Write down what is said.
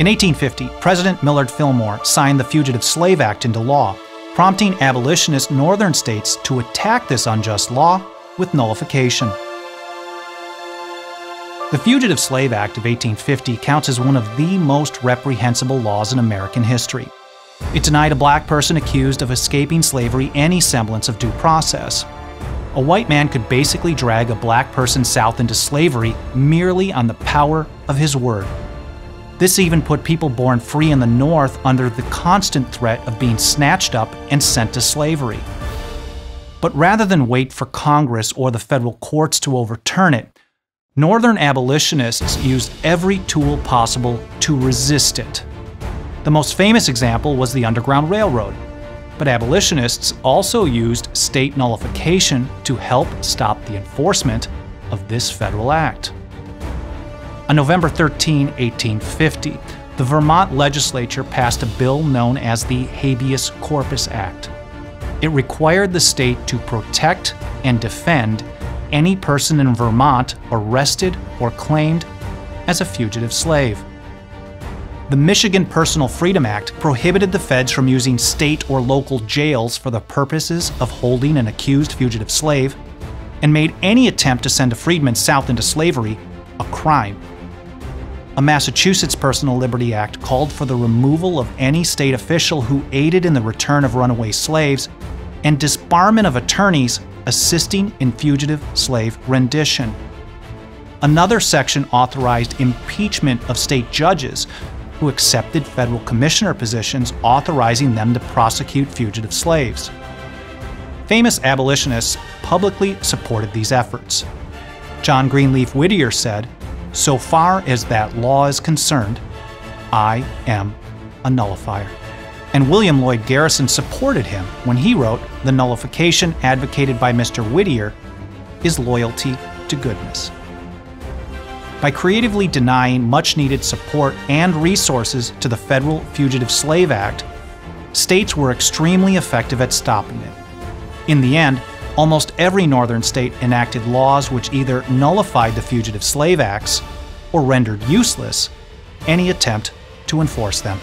In 1850, President Millard Fillmore signed the Fugitive Slave Act into law, prompting abolitionist northern states to attack this unjust law with nullification. The Fugitive Slave Act of 1850 counts as one of the most reprehensible laws in American history. It denied a black person accused of escaping slavery any semblance of due process. A white man could basically drag a black person south into slavery merely on the power of his word. This even put people born free in the North under the constant threat of being snatched up and sent to slavery. But rather than wait for Congress or the federal courts to overturn it, Northern abolitionists used every tool possible to resist it. The most famous example was the Underground Railroad, but abolitionists also used state nullification to help stop the enforcement of this federal act. On November 13, 1850, the Vermont legislature passed a bill known as the Habeas Corpus Act. It required the state to protect and defend any person in Vermont arrested or claimed as a fugitive slave. The Michigan Personal Freedom Act prohibited the feds from using state or local jails for the purposes of holding an accused fugitive slave and made any attempt to send a freedman south into slavery a crime. A Massachusetts Personal Liberty Act called for the removal of any state official who aided in the return of runaway slaves and disbarment of attorneys assisting in fugitive slave rendition. Another section authorized impeachment of state judges who accepted federal commissioner positions, authorizing them to prosecute fugitive slaves. Famous abolitionists publicly supported these efforts. John Greenleaf Whittier said, So far as that law is concerned, I am a nullifier and William Lloyd Garrison supported him when he wrote, The nullification advocated by Mr. Whittier is loyalty to goodness. By creatively denying much needed support and resources to the Federal Fugitive Slave Act, states were extremely effective at stopping it. In the end, almost every northern state enacted laws which either nullified the Fugitive Slave Acts or rendered useless any attempt to enforce them.